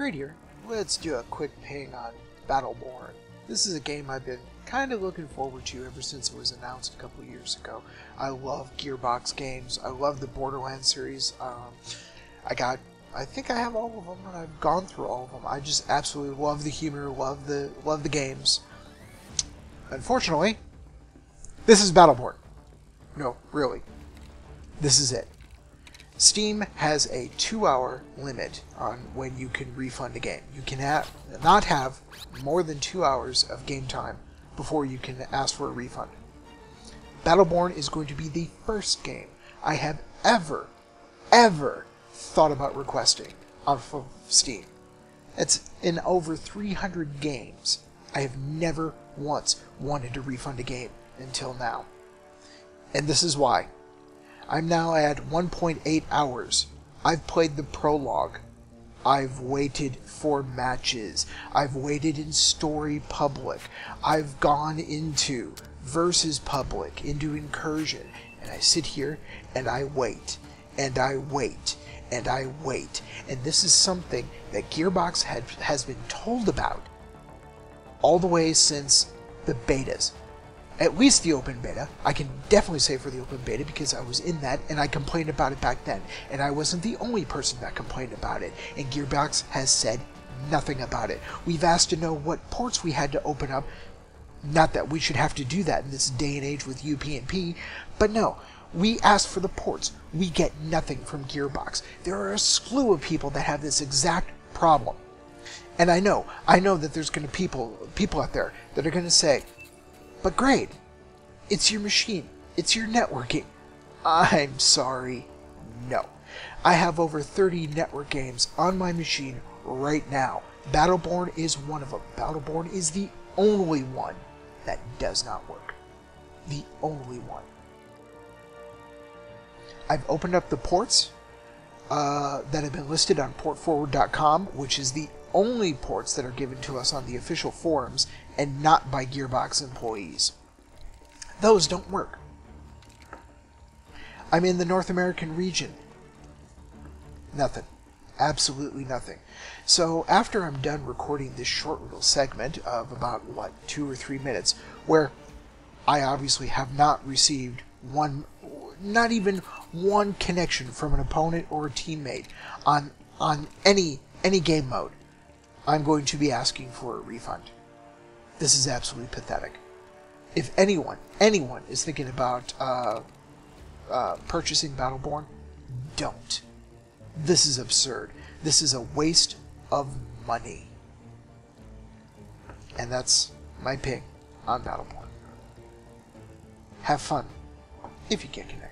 Greyed here. Let's do a quick ping on Battleborn. This is a game I've been kind of looking forward to ever since it was announced a couple years ago. I love Gearbox games. I love the Borderlands series. Um, I got, I think I have all of them, and I've gone through all of them. I just absolutely love the humor, love the love the games. Unfortunately, this is Battleborn. No, really. This is it. Steam has a two hour limit on when you can refund a game. You can have, not have more than two hours of game time before you can ask for a refund. Battleborn is going to be the first game I have ever, ever thought about requesting off of Steam. It's in over 300 games. I have never once wanted to refund a game until now. And this is why. I'm now at 1.8 hours. I've played the prologue. I've waited for matches. I've waited in story public. I've gone into versus public, into incursion. And I sit here and I wait. And I wait. And I wait. And this is something that Gearbox had, has been told about all the way since the betas at least the open beta. I can definitely say for the open beta because I was in that and I complained about it back then. And I wasn't the only person that complained about it. And Gearbox has said nothing about it. We've asked to know what ports we had to open up. Not that we should have to do that in this day and age with UPnP, but no. We ask for the ports. We get nothing from Gearbox. There are a slew of people that have this exact problem. And I know, I know that there's going to people people out there that are going to say, but Greyed. It's your machine. It's your networking. I'm sorry. No. I have over 30 network games on my machine right now. Battleborn is one of them. Battleborn is the only one that does not work. The only one. I've opened up the ports uh, that have been listed on portforward.com, which is the only ports that are given to us on the official forums and not by Gearbox employees. Those don't work. I'm in the North American region. Nothing. Absolutely nothing. So after I'm done recording this short little segment of about, what, two or three minutes, where I obviously have not received one, not even one connection from an opponent or a teammate on, on any, any game mode, I'm going to be asking for a refund. This is absolutely pathetic. If anyone, anyone is thinking about uh, uh, purchasing Battleborn, don't. This is absurd. This is a waste of money. And that's my ping on Battleborn. Have fun if you get connected.